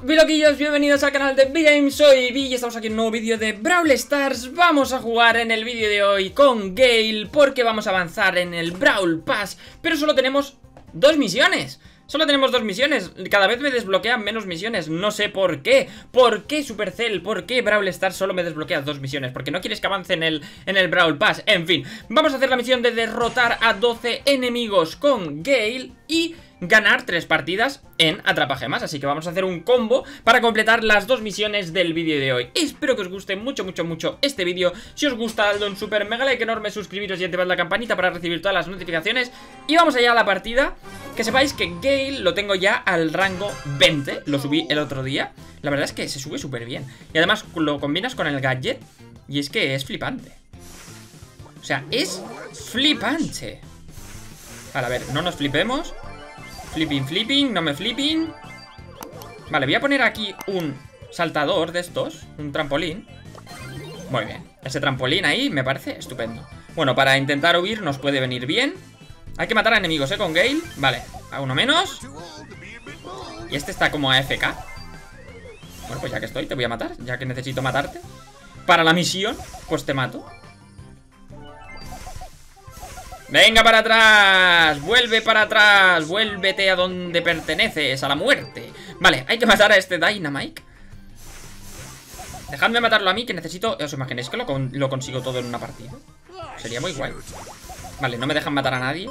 Biloquillos, bienvenidos al canal de B-Games, soy Vi y estamos aquí en un nuevo vídeo de Brawl Stars. Vamos a jugar en el vídeo de hoy con Gale porque vamos a avanzar en el Brawl Pass Pero solo tenemos dos misiones. Solo tenemos dos misiones, cada vez me desbloquean menos misiones, no sé por qué. ¿Por qué Supercell? ¿Por qué Brawl Stars solo me desbloquea dos misiones? Porque no quieres que avance en el, en el Brawl Pass. En fin, vamos a hacer la misión de derrotar a 12 enemigos con Gale Y ganar tres partidas en Atrapagemas Así que vamos a hacer un combo para completar las dos misiones del vídeo de hoy. Espero que os guste mucho, mucho, mucho este vídeo. Si os gusta, dale un super mega like enorme, suscribiros y activad la campanita para recibir todas las notificaciones. Y vamos allá a la partida. Que sepáis que Gale lo tengo ya al rango 20 Lo subí el otro día. La verdad es que se sube súper bien. Y además lo combinas con el gadget Y es que es flipante. O sea, es flipante. A ver, no nos flipemos Flipping, flipping, no me flipping. Vale, voy a poner aquí un saltador de estos Un trampolín. Muy bien, ese trampolín ahí me parece estupendo. Bueno, para intentar huir nos puede venir bien. Hay que matar a enemigos, ¿eh? Con Gale. Vale, a uno menos. Y este está como AFK Bueno, pues ya que estoy, te voy a matar Ya que necesito matarte. Para la misión, pues te mato Venga para atrás, vuelve para atrás Vuélvete a donde perteneces, a la muerte. Vale, hay que matar a este Dynamite. Dejadme matarlo a mí que necesito... ¿Os imagináis que lo, lo consigo todo en una partida? Sería muy guay. Vale, no me dejan matar a nadie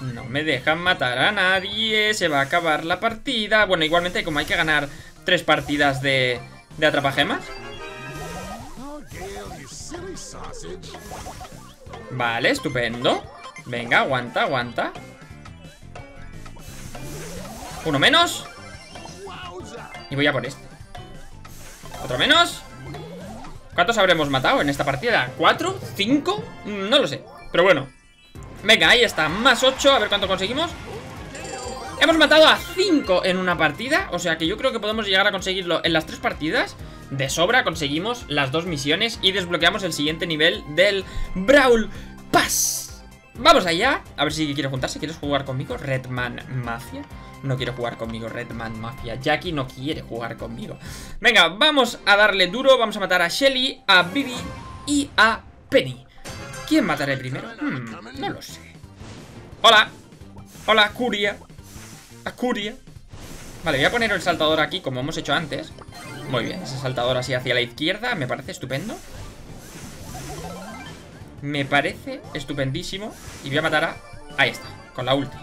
No me dejan matar a nadie Se va a acabar la partida. Bueno, igualmente como hay que ganar tres partidas de, de atrapagemas Vale, estupendo. Venga, aguanta, aguanta. Uno menos. Y voy a por este. Otro menos. ¿Cuántos habremos matado en esta partida? ¿Cuatro? ¿Cinco? Mm, no lo sé. Pero bueno. Venga, ahí está. Más ocho A ver cuánto conseguimos. Hemos matado a cinco en una partida O sea que yo creo que podemos llegar a conseguirlo en las tres partidas de sobra conseguimos las dos misiones y desbloqueamos el siguiente nivel del Brawl Pass. Vamos allá. A ver si quiere juntarse. ¿Quieres jugar conmigo? Redman Mafia. No quiero jugar conmigo, Redman Mafia. Jackie no quiere jugar conmigo. Venga, vamos a darle duro. Vamos a matar a Shelly, a Bibi y a Penny. ¿Quién mataré primero? Hmm, no lo sé. Hola. Hola, Curia. A Curia. Vale, voy a poner el saltador aquí como hemos hecho antes muy bien, ese saltador así hacia la izquierda Me parece estupendo. Me parece estupendísimo Y voy a matar a... Ahí está, con la ulti.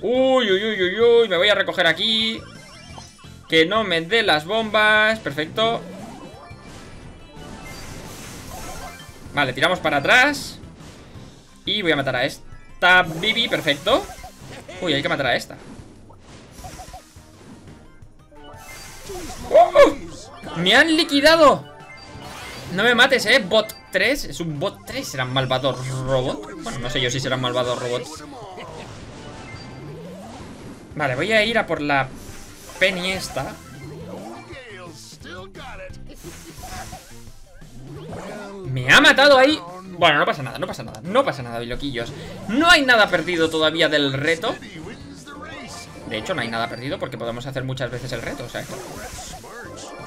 Uy, uy, uy, uy, uy Me voy a recoger aquí. Que no me dé las bombas Perfecto. Vale, tiramos para atrás. Y voy a matar a esta Bibi, perfecto. Uy, hay que matar a esta ¡Oh! ¡Me han liquidado! No me mates, ¿eh? Bot 3 Es un bot 3 ¿Será un malvado robot? Bueno, no sé yo si será un malvado robot Vale, voy a ir a por la Penny esta Me ha matado ahí Bueno, no pasa nada, no pasa nada No pasa nada, biloquillos No hay nada perdido todavía del reto de hecho, no hay nada perdido porque podemos hacer muchas veces el reto, o sea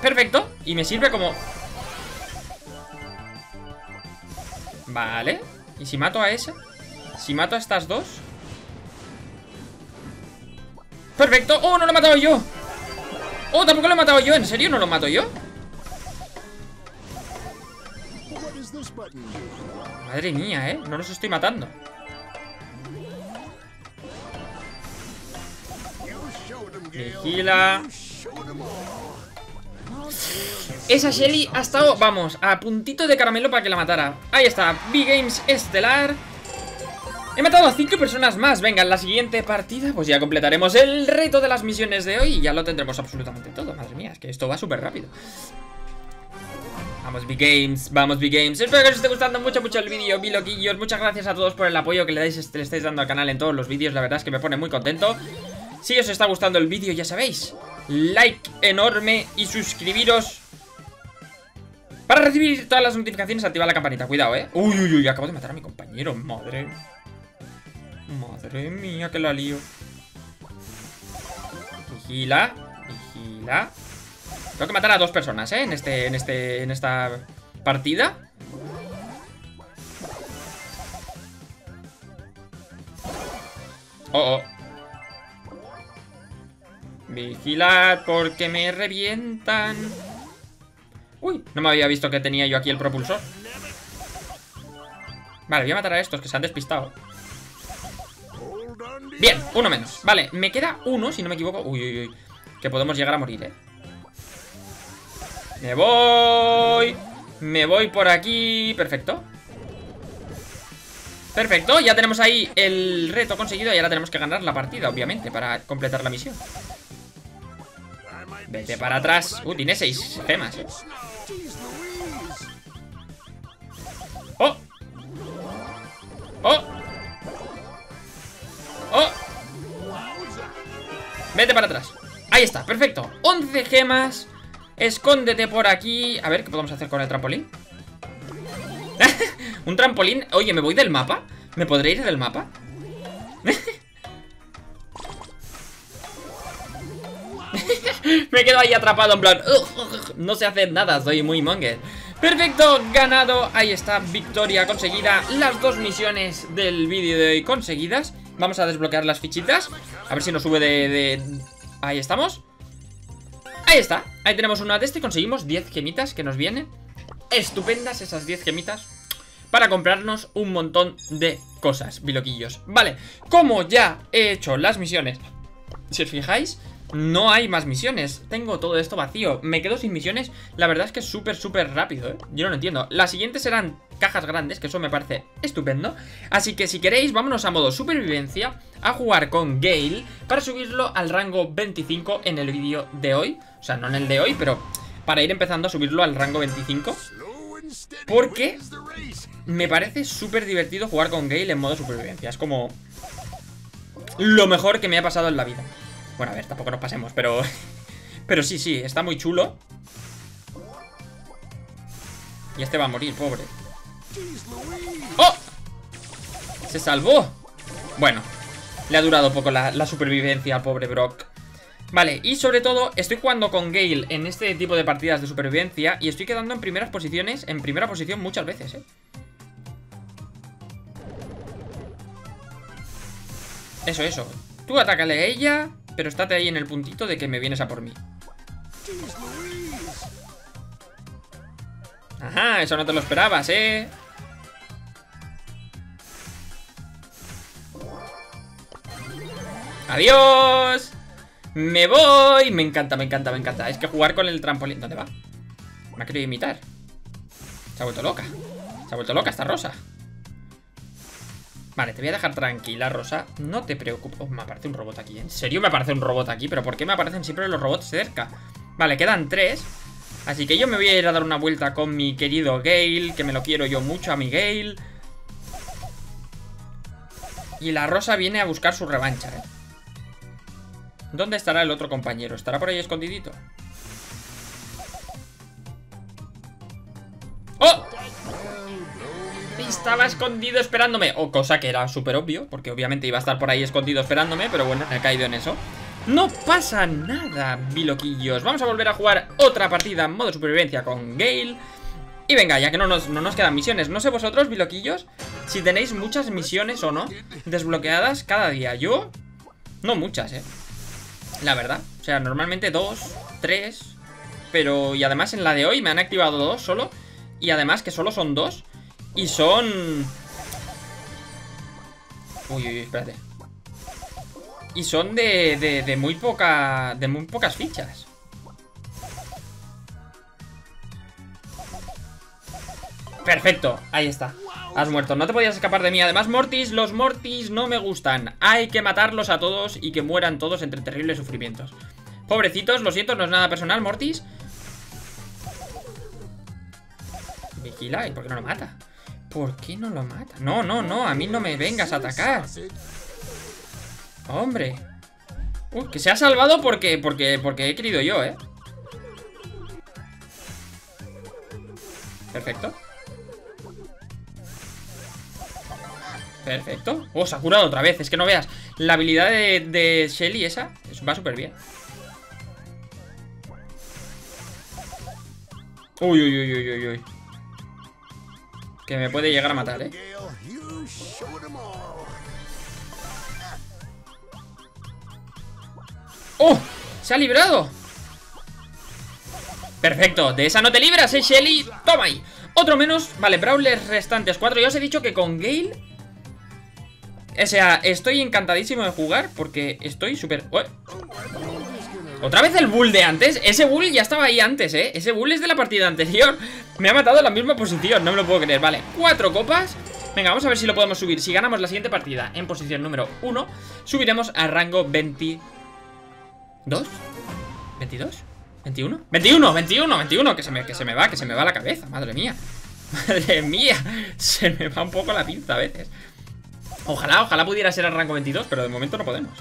Perfecto, y me sirve como... Vale ¿Y si mato a ese? Si mato a estas dos Perfecto, ¡oh, no lo he matado yo! ¡Oh, tampoco lo he matado yo! ¿En serio no lo mato yo? Madre mía, ¿eh? No los estoy matando Vigila Esa Shelly ha estado, vamos, a puntito de caramelo para que la matara. Ahí está, B-Games Estelar. He matado a 5 personas más. Venga, en la siguiente partida pues ya completaremos el reto de las misiones de hoy Y ya lo tendremos absolutamente todo. Madre mía, es que esto va súper rápido. Vamos B-Games, vamos B-Games Espero que os esté gustando mucho, mucho el vídeo, loquillos Muchas gracias a todos por el apoyo que le, dais, le estáis dando al canal en todos los vídeos. La verdad es que me pone muy contento. Si os está gustando el vídeo, ya sabéis Like enorme y suscribiros Para recibir todas las notificaciones Activa la campanita, cuidado, eh Uy, uy, uy, acabo de matar a mi compañero, madre Madre mía, que la lío. Vigila. Vigila. Tengo que matar a dos personas, ¿eh? En este, en este, en esta partida. Oh, oh. Vigilad porque me revientan. Uy, no me había visto que tenía yo aquí el propulsor. Vale, voy a matar a estos que se han despistado. Bien, uno menos. Vale, me queda uno, si no me equivoco. Uy, uy, uy. Que podemos llegar a morir, ¿eh? Me voy. Me voy por aquí. Perfecto. Perfecto, ya tenemos ahí el reto conseguido y ahora tenemos que ganar la partida, obviamente, para completar la misión. Vete para atrás. Uh, tiene seis gemas. ¡Oh! ¡Oh! ¡Oh! Vete para atrás Ahí está, perfecto 11 gemas Escóndete por aquí A ver, ¿qué podemos hacer con el trampolín? ¿Un trampolín? Oye, ¿me voy del mapa? ¿Me podré ir del mapa? Me quedo ahí atrapado en plan No sé hacer nada, soy muy monger. Perfecto, ganado, ahí está, victoria conseguida. Las dos misiones del vídeo de hoy conseguidas. Vamos a desbloquear las fichitas. A ver si nos sube de... Ahí estamos. Ahí está, ahí tenemos una de este. Conseguimos 10 gemitas que nos vienen. Estupendas esas 10 gemitas Para comprarnos un montón de cosas, biloquillos. Vale, como ya he hecho las misiones Si os fijáis no hay más misiones. Tengo todo esto vacío. Me quedo sin misiones. La verdad es que es súper, súper rápido, ¿eh? Yo no lo entiendo. Las siguientes serán cajas grandes Que eso me parece estupendo. Así que si queréis, vámonos a modo supervivencia A jugar con Gale Para subirlo al rango 25 en el vídeo de hoy. O sea, no en el de hoy, pero Para ir empezando a subirlo al rango 25 Porque Me parece súper divertido jugar con Gale en modo supervivencia. Es como... Lo mejor que me ha pasado en la vida bueno, a ver, tampoco nos pasemos, pero... pero sí, sí, está muy chulo. Y este va a morir, pobre. ¡Oh! ¡Se salvó! Bueno, le ha durado poco la, supervivencia al pobre Brock. Vale, y sobre todo estoy jugando con Gale en este tipo de partidas de supervivencia y estoy quedando en primeras posiciones, en primera posición muchas veces, ¿eh? Eso, eso. Tú atácale a ella pero estate ahí en el puntito de que me vienes a por mí. Ajá, eso no te lo esperabas, ¿eh? ¡Adiós! ¡Me voy! Me encanta, me encanta, me encanta Es que jugar con el trampolín... ¿Dónde va? Me ha querido imitar Se ha vuelto loca Se ha vuelto loca esta rosa Vale, te voy a dejar tranquila, Rosa No te preocupes oh, Me aparece un robot aquí ¿En serio me aparece un robot aquí? ¿Pero por qué me aparecen siempre los robots cerca? Vale, quedan tres Así que yo me voy a ir a dar una vuelta con mi querido Gale Que me lo quiero yo mucho a mi Gale Y la Rosa viene a buscar su revancha, ¿eh? ¿Dónde estará el otro compañero? ¿Estará por ahí escondidito? Estaba escondido esperándome O cosa que era súper obvio Porque obviamente iba a estar por ahí escondido esperándome Pero bueno, he caído en eso. No pasa nada, biloquillos. Vamos a volver a jugar otra partida en modo supervivencia con Gale. Y venga, ya que no nos, no nos quedan misiones No sé vosotros, biloquillos Si tenéis muchas misiones o no Desbloqueadas cada día. Yo, no muchas, eh. La verdad, o sea, normalmente dos, tres Pero, y además en la de hoy me han activado dos solo Y además que solo son dos y son... Uy, uy, espérate. Y son de, de, de muy poca... De muy pocas fichas. Perfecto, ahí está Has muerto, no te podías escapar de mí Además, Mortis, los Mortis no me gustan Hay que matarlos a todos y que mueran todos Entre terribles sufrimientos Pobrecitos, lo siento, no es nada personal, Mortis Vigila, ¿y por qué no lo mata? ¿Por qué no lo mata? No, no, no, a mí no me vengas a atacar Hombre Uy, que se ha salvado porque, porque, porque he querido yo, ¿eh? Perfecto Perfecto. Oh, se ha curado otra vez. Es que no veas. La habilidad de, de Shelly esa va súper bien. Uy, uy, uy, uy, uy, uy. Que me puede llegar a matar, ¿eh? ¡Oh! ¡Se ha librado! Perfecto, de esa no te libras, ¿eh, Shelly? Toma ahí Otro menos, vale, Brawlers restantes cuatro Ya os he dicho que con Gale O sea, estoy encantadísimo de jugar Porque estoy súper... ¿Otra vez el bull de antes? Ese bull ya estaba ahí antes, ¿eh? Ese bull es de la partida anterior Me ha matado en la misma posición, no me lo puedo creer Vale, cuatro copas Venga, vamos a ver si lo podemos subir Si ganamos la siguiente partida en posición número 1 Subiremos a rango 22 ¿22? ¿21? ¡21! ¡21! ¡21! Que se, me, que se me va, que se me va la cabeza Madre mía Madre mía Se me va un poco la pinza a veces Ojalá, ojalá pudiera ser el rango 22 Pero de momento no podemos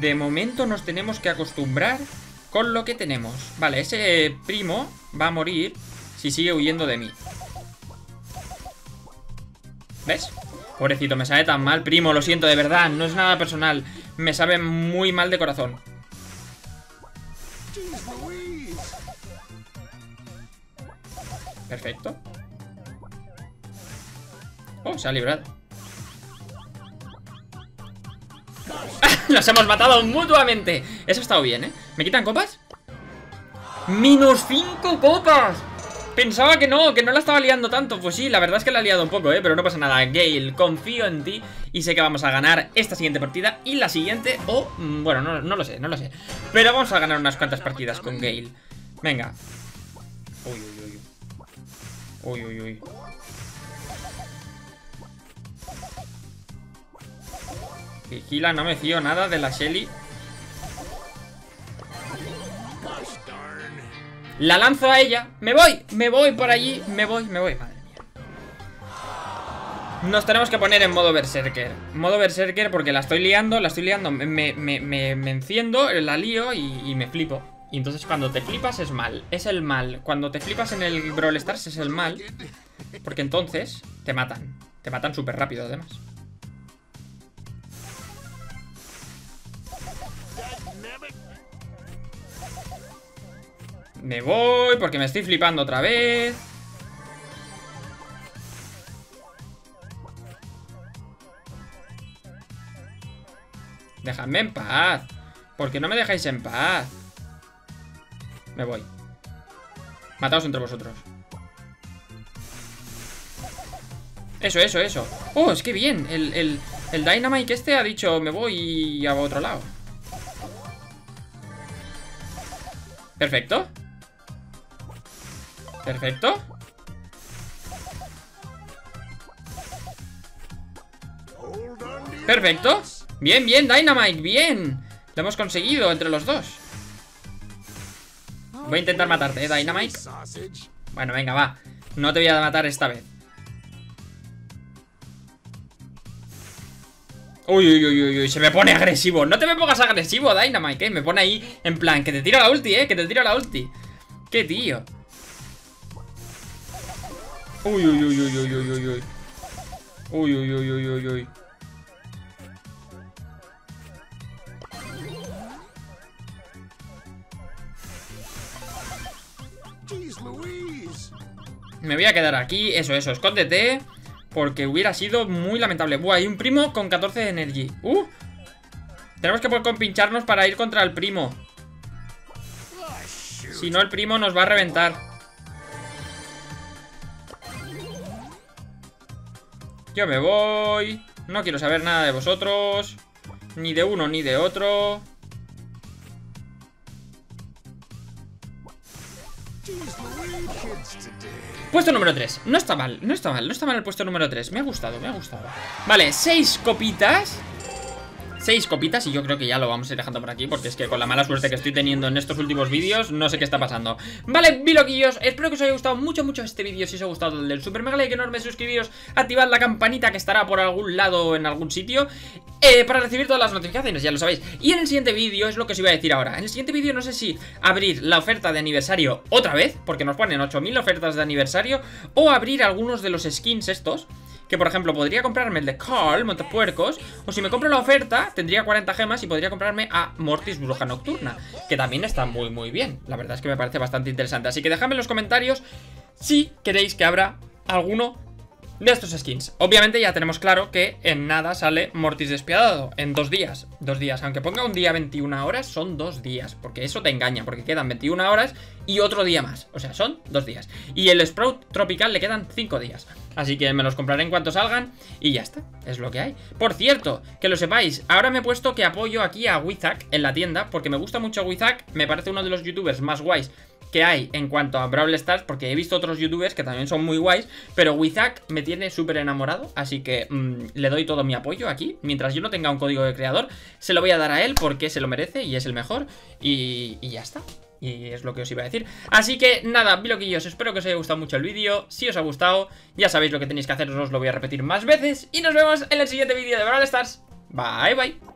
De momento nos tenemos que acostumbrar Con lo que tenemos Vale, ese primo va a morir Si sigue huyendo de mí ¿Ves? Pobrecito, me sabe tan mal, primo, lo siento, de verdad, no es nada personal Me sabe muy mal de corazón Perfecto. Oh, se ha librado. Nos hemos matado mutuamente. Eso ha estado bien, ¿eh? ¿Me quitan copas? ¡Menos cinco copas! Pensaba que no, que no la estaba liando tanto Pues sí, la verdad es que la ha liado un poco, ¿eh? Pero no pasa nada Gale, confío en ti Y sé que vamos a ganar esta siguiente partida Y la siguiente, o... Mm, bueno, no, no lo sé, no lo sé Pero vamos a ganar unas cuantas partidas con Gale Venga Uy, uy, Uy, uy, uy. Vigila, no me fío nada de la Shelly. La lanzo a ella. Me voy, me voy por allí. Me voy, me voy. Madre mía. Nos tenemos que poner en modo berserker. Modo berserker porque la estoy liando, la estoy liando. Me, me, me, enciendo, la lío y me flipo. Y entonces cuando te flipas es mal, es el mal. Cuando te flipas en el Brawl Stars es el mal, porque entonces te matan. Te matan súper rápido además. Me voy porque me estoy flipando otra vez. Dejadme en paz. ¿Por qué no me dejáis en paz? Me voy. Mataos entre vosotros. Eso, eso, eso. Oh, es que bien. El, el, el Dynamite este ha dicho me voy a otro lado. Perfecto. Perfecto. Perfecto. Bien, bien, Dynamite, bien. Lo hemos conseguido entre los dos. Voy a intentar matarte, ¿eh, Dynamite? Bueno, venga, va No te voy a matar esta vez Uy, uy, uy, uy, se me pone agresivo No te me pongas agresivo, Dynamite, ¿eh? Me pone ahí en plan, que te tiro la ulti, ¿eh? Que te tiro la ulti Qué tío Uy, uy, uy, uy, uy, uy, uy Uy, uy, uy, uy, uy, uy Me voy a quedar aquí, eso, eso, escóndete Porque hubiera sido muy lamentable. Buah, hay un primo con 14 de energy. Uh. Tenemos que poder compincharnos para ir contra el primo. Si no, el primo nos va a reventar Yo me voy. No quiero saber nada de vosotros. Ni de uno ni de otro. Puesto número 3 No está mal, no está mal, no está mal el puesto número 3 Me ha gustado, me ha gustado. Vale, 6 copitas Seis copitas y yo creo que ya lo vamos a ir dejando por aquí Porque es que con la mala suerte que estoy teniendo en estos últimos vídeos No sé qué está pasando. Vale, biloquillos, espero que os haya gustado mucho, mucho este vídeo. Si os ha gustado el del super mega like enorme Suscribiros, activad la campanita que estará por algún lado En algún sitio eh, Para recibir todas las notificaciones, ya lo sabéis. Y en el siguiente vídeo es lo que os iba a decir ahora En el siguiente vídeo no sé si abrir la oferta de aniversario otra vez Porque nos ponen 8000 ofertas de aniversario O abrir algunos de los skins estos que por ejemplo podría comprarme el de Carl, Montepuercos, o si me compro la oferta, tendría 40 gemas y podría comprarme a Mortis Bruja Nocturna, que también está muy muy bien. La verdad es que me parece bastante interesante. Así que dejadme en los comentarios si queréis que abra alguno de estos skins. Obviamente ya tenemos claro que en nada sale Mortis despiadado, en dos días, dos días, aunque ponga un día 21 horas, son dos días, porque eso te engaña, porque quedan 21 horas y otro día más, o sea, son dos días. Y el Sprout Tropical le quedan cinco días, así que me los compraré en cuanto salgan y ya está, es lo que hay. Por cierto, que lo sepáis, ahora me he puesto que apoyo aquí a Wizak en la tienda, porque me gusta mucho Wizak, me parece uno de los youtubers más guays que hay en cuanto a Brawl Stars, porque he visto otros youtubers que también son muy guays, pero Wizak me tiene súper enamorado, así que mm, le doy todo mi apoyo aquí. Mientras yo no tenga un código de creador, se lo voy a dar a él porque se lo merece y es el mejor, y, ya está. Y es lo que os iba a decir. Así que nada, biloquillos, espero que os haya gustado mucho el vídeo. Si os ha gustado, ya sabéis lo que tenéis que hacer Os lo voy a repetir más veces. Y nos vemos en el siguiente vídeo de Brawl Stars. Bye, bye